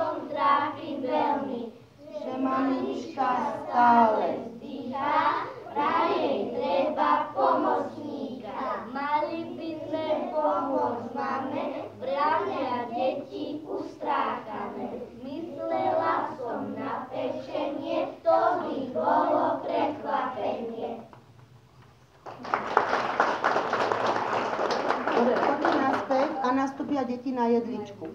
životom trápi veľmi, že mamička stále vzdychá, praje treba pomocníka. Mali by sme pomôcť mame, a deti ustrákané. Myslela som na pečenie, to by bolo prekvapenie. Poďme naspäť a nastúpia deti. Na jedličku